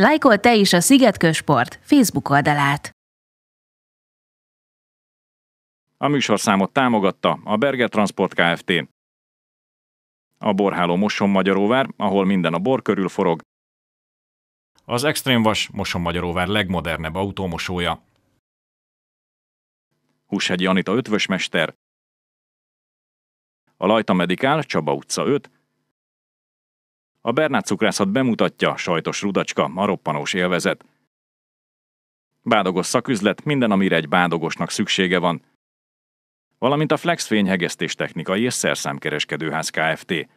Lájkol te is a Szigetkösport Facebook oldalát. A műsorszámot támogatta a Berger Transport Kft. A borháló Moson Magyaróvár, ahol minden a bor körül forog. Az Extreme Vas Moson Magyaróvár legmodernebb autómosója. Húshegyi Anita ötvösmester. A Lajta Medikál Csaba utca 5. A Bernát cukrászat bemutatja sajtos rudacska, a roppanós élvezet. Bádogos szaküzlet, minden, amire egy bádogosnak szüksége van. Valamint a Flex fényhegesztés technikai és szerszámkereskedőház Kft.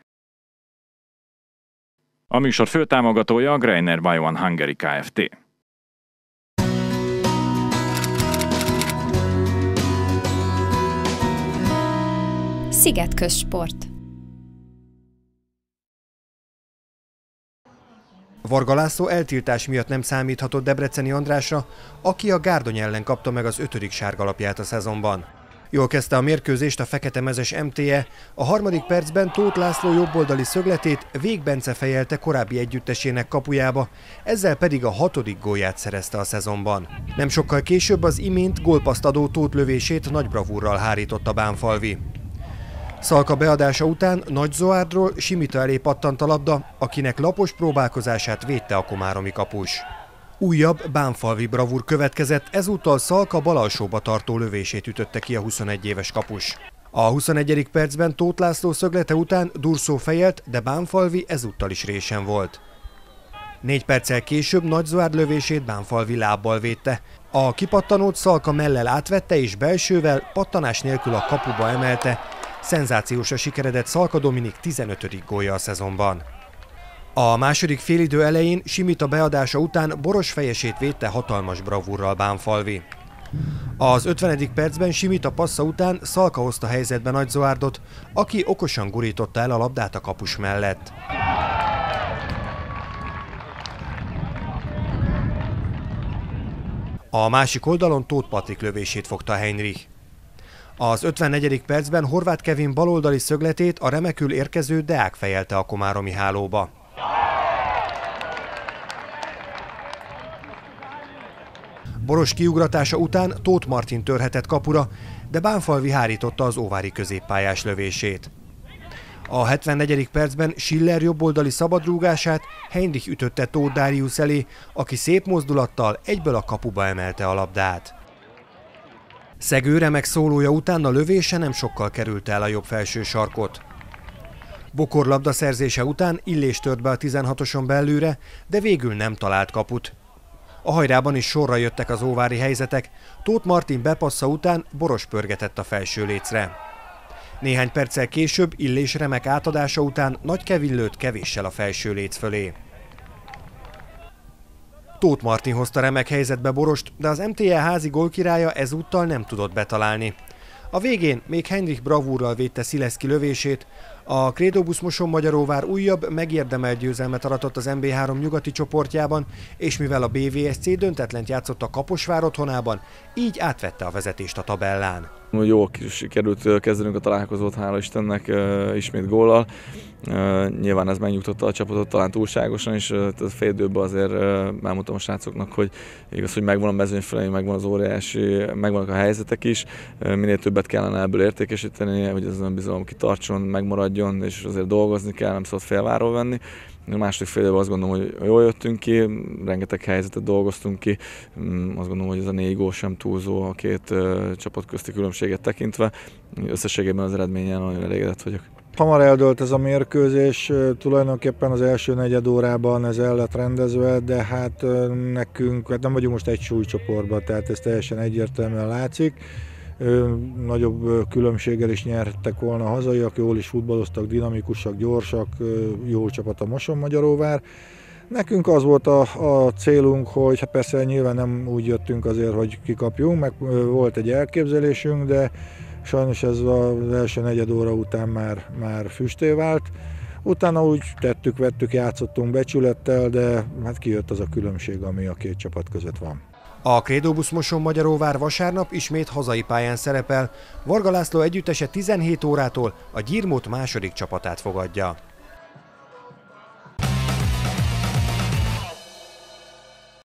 A műsor főtámogatója a Greiner by One Hungary Kft. Szigetközsport. Varga László eltiltás miatt nem számíthatott Debreceni Andrásra, aki a Gárdony ellen kapta meg az ötödik sárgalapját a szezonban. Jól kezdte a mérkőzést a fekete mezes MTE, a harmadik percben Tóth László jobboldali szögletét Végbence fejelte korábbi együttesének kapujába, ezzel pedig a hatodik gólját szerezte a szezonban. Nem sokkal később az imént gólpaszt adó Tóth lövését nagy bravúrral hárította Bánfalvi. Szalka beadása után Nagy Zoárdról Simita elé pattant a labda, akinek lapos próbálkozását védte a komáromi kapus. Újabb bánfalvi bravúr következett, ezúttal Szalka bal alsóba tartó lövését ütötte ki a 21 éves kapus. A 21. percben Tóth László szöglete után Durszó fejelt, de Bánfalvi ezúttal is résen volt. Négy perccel később Nagy Zoárd lövését Bánfalvi lábbal védte. A kipattanót Szalka mellel átvette és belsővel pattanás nélkül a kapuba emelte, Szenzációsra sikeredett Szalka Dominik 15. gólja a szezonban. A második félidő elején Simita beadása után boros fejesét védte hatalmas bravúrral Bánfalvi. Az 50. percben Simita passza után Szalka hozta helyzetbe Nagy Zoárdot, aki okosan gurította el a labdát a kapus mellett. A másik oldalon Tóth Patrik lövését fogta Heinrich. Az 54. percben Horváth Kevin baloldali szögletét a remekül érkező Deák fejelte a komáromi hálóba. Boros kiugratása után Tóth Martin törhetett kapura, de Bánfalvi hárította az óvári középpályás lövését. A 74. percben Schiller jobboldali szabadrúgását Heinrich ütötte Tóth Darius elé, aki szép mozdulattal egyből a kapuba emelte a labdát. Szegő remek szólója után a lövése nem sokkal került el a jobb felső sarkot. Bokor labdaszerzése után Illés tört be a 16-oson belőre, de végül nem talált kaput. A hajrában is sorra jöttek az óvári helyzetek, Tóth Martin bepassza után boros pörgetett a felső lécre. Néhány perccel később Illés remek átadása után Nagy Kevin lőtt kevéssel a felső léc fölé. Tóth Martin hozta remek helyzetbe Borost, de az MTL házi gólkirálya ezúttal nem tudott betalálni. A végén még Henrik bravúrral védte Szileszki lövését, a Krédobus Moson Magyaróvár újabb, megérdemelt győzelmet aratott az MB3 nyugati csoportjában, és mivel a BVSC döntetlent játszott a Kaposvár otthonában, így átvette a vezetést a tabellán. Jó sikerült kezdenünk a találkozót, hála Istennek, ismét góllal. Nyilván ez megnyugtotta a csapatot talán túlságosan, és a fél azért elmondtam a srácoknak, hogy igaz, hogy megvan a mezőny felé, megvan az óriási, megvannak a helyzetek is, minél többet kellene ebből értékesíteni, hogy ez nem bizalom kitartson, megmaradjon, és azért dolgozni kell, nem szabad félváról venni. A második fél azt gondolom, hogy jól jöttünk ki, rengeteg helyzetet dolgoztunk ki, mm, azt gondolom, hogy ez a négy gól sem túlzó a két csapat közti különbséget tekintve. Összességében az eredményen nagyon elégedett vagyok. Hamar eldőlt ez a mérkőzés, tulajdonképpen az első negyed órában ez el lett rendezve, de hát nekünk, hát nem vagyunk most egy súlycsoportban, tehát ez teljesen egyértelműen látszik nagyobb különbséggel is nyertek volna a hazaiak, jól is futballoztak, dinamikusak, gyorsak, jó csapat a Moson Magyaróvár. Nekünk az volt a, a célunk, hogy hát persze nyilván nem úgy jöttünk azért, hogy kikapjunk, meg volt egy elképzelésünk, de sajnos ez az első negyed óra után már, már füsté vált. Utána úgy tettük, vettük, játszottunk becsülettel, de hát kijött az a különbség, ami a két csapat között van. A Krédóbusz Moson Magyaróvár vasárnap ismét hazai pályán szerepel. Varga László együttese 17 órától a Gyirmót második csapatát fogadja.